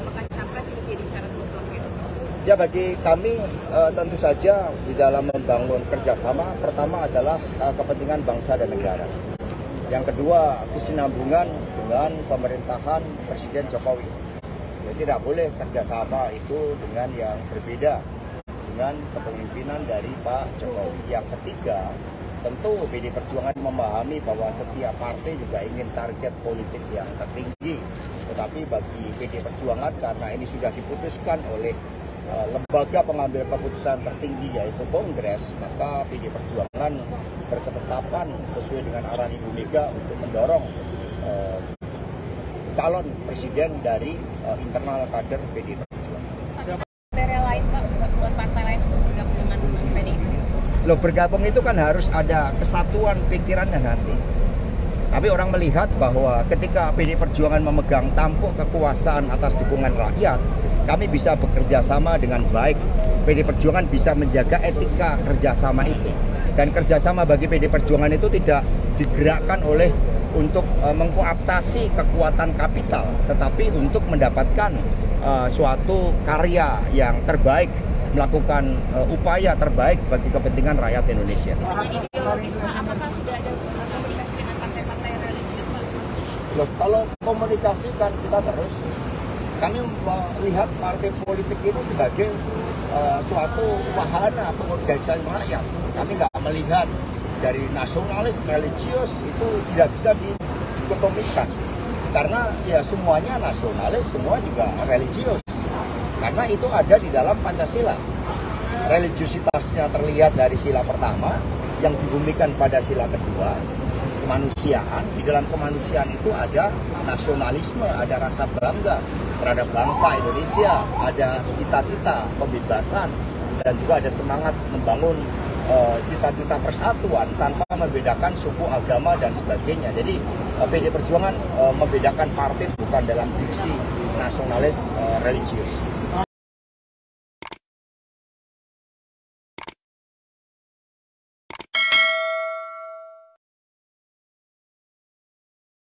Mutlaknya? Ya bagi kami eh, tentu saja di dalam membangun kerjasama pertama adalah eh, kepentingan bangsa dan negara. Yang kedua kesinambungan dengan pemerintahan Presiden Jokowi. Jadi tidak boleh kerjasama itu dengan yang berbeda dengan kepemimpinan dari Pak Jokowi. Yang ketiga tentu PD Perjuangan memahami bahwa setiap partai juga ingin target politik yang tertinggi. Tetapi bagi PD Perjuangan karena ini sudah diputuskan oleh eh, lembaga pengambil keputusan tertinggi yaitu Kongres, maka PD Perjuangan berketetapan sesuai dengan arahan Ibu Mega untuk mendorong eh, calon presiden dari eh, internal kader PD Perjuangan. Kriteria lain Pak buat partai lain untuk bergabung dengan PDIP? Loh bergabung itu kan harus ada kesatuan pikiran dan hati. Tapi orang melihat bahwa ketika PD Perjuangan memegang tampuk kekuasaan atas dukungan rakyat, kami bisa bekerja sama dengan baik. PD Perjuangan bisa menjaga etika kerjasama itu. Dan kerjasama bagi PD Perjuangan itu tidak digerakkan oleh untuk eh, mengkooptasi kekuatan kapital, tetapi untuk mendapatkan eh, suatu karya yang terbaik, melakukan eh, upaya terbaik bagi kepentingan rakyat Indonesia. Apakah sudah ada komunikasi dengan partai-partai religius Pak? Loh, kalau komunikasi kan kita terus kami melihat partai politik ini sebagai eh, suatu wahana pengorganisasian rakyat. Kami nggak melihat dari nasionalis religius itu tidak bisa dikotomikan. Karena ya semuanya nasionalis semua juga religius. Karena itu ada di dalam Pancasila. Religiusitasnya terlihat dari sila pertama yang dibumikan pada sila kedua kemanusiaan. Di dalam kemanusiaan itu ada nasionalisme ada rasa bangga terhadap bangsa Indonesia ada cita-cita pembebasan dan juga ada semangat membangun eh, cita-cita persatuan tanpa membedakan suku agama dan sebagainya. Jadi eh, PD Perjuangan eh, membedakan partai bukan dalam diksi nasionalis religius